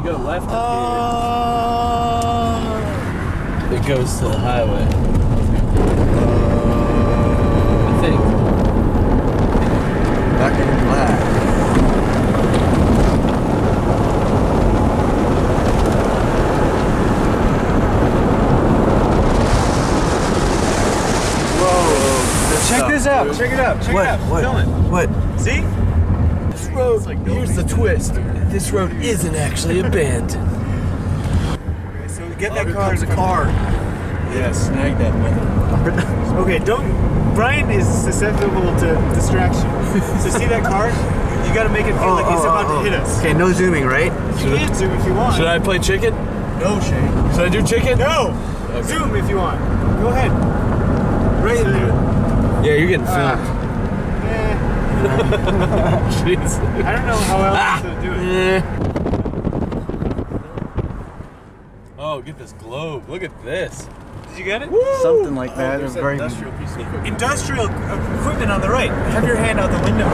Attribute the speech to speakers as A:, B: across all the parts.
A: actually go left
B: Uh,
A: here. It goes to the highway. I think.
B: back in black. Whoa.
C: Check this out. Check it out. Check
B: What?
C: it out.
B: What?
C: Film it.
B: What?
C: See?
B: This road, here's the twist. This road isn't actually abandoned.
C: So get
B: Oh,
C: that
B: here
C: car.
B: comes a car. Yeah, snag that mother.
C: Okay, don't. Brian is susceptible to distraction. so see that car? You got to make it feel like he's about to hit us.
B: Okay, no zooming, right?
C: You can zoom if you want.
A: Should I play chicken?
C: No, Shane.
A: Should I do chicken?
C: No. Zoom if you want. Go ahead.
B: Right in there.
A: Yeah, you're getting
C: Ah.
A: filmed.
C: Eh,
A: Jeez.
C: I don't know how else to do it.
A: Oh, get this globe. Look at this.
C: Did you get it?
B: Something like that.
A: There's
B: very
A: an industrial piece of equipment.
C: Industrial equipment on the right. Have your hand out the window.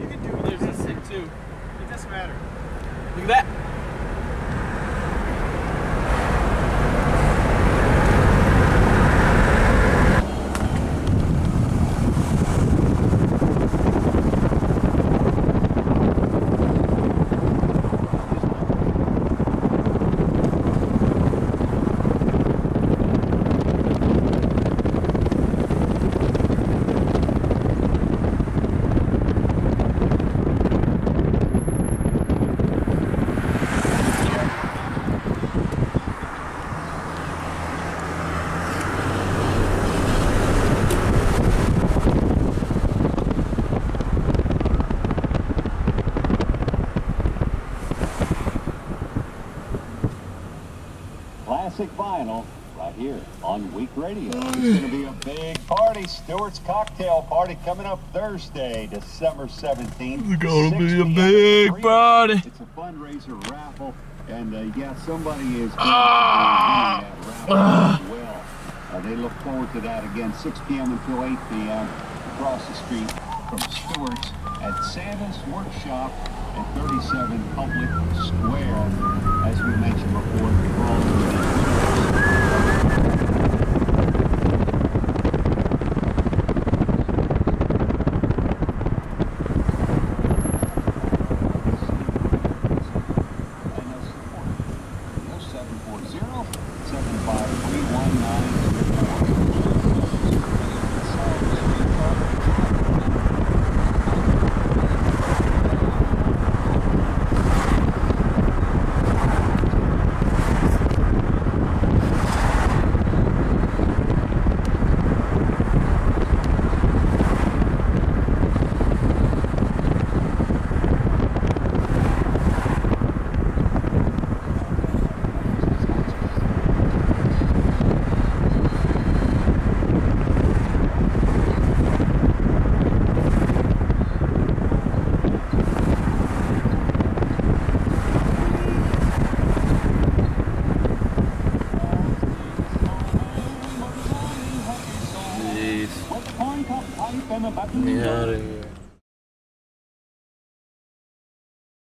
C: You can do
A: There's this thing too.
C: It doesn't matter.
A: Look at that.
D: Classic vinyl right here on Week Radio. It's going to be a big party. Stuart's Cocktail Party coming up Thursday, December 17th.
A: It's gonna be a big party.
D: It's a fundraiser raffle, and uh, yeah, somebody is
A: Ah.
D: doing that raffle as well. Uh, they look forward to that again, 6 p.m. until 8 p.m. across the street from Stuart's at Santa's Workshop at 37 Public Square. As we mentioned before, winners.